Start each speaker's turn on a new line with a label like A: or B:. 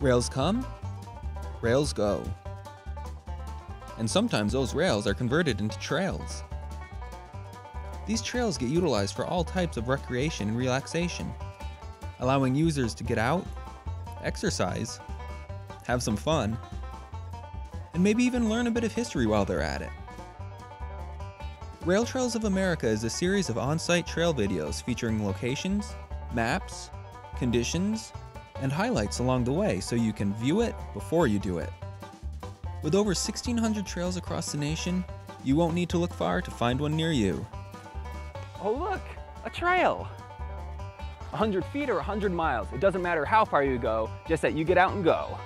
A: Rails come, rails go. And sometimes those rails are converted into trails. These trails get utilized for all types of recreation and relaxation, allowing users to get out, exercise, have some fun, and maybe even learn a bit of history while they're at it. Rail Trails of America is a series of on site trail videos featuring locations, maps, conditions, and highlights along the way so you can view it before you do it. With over 1,600 trails across the nation, you won't need to look far to find one near you.
B: Oh look, a trail. 100 feet or 100 miles, it doesn't matter how far you go, just that you get out and go.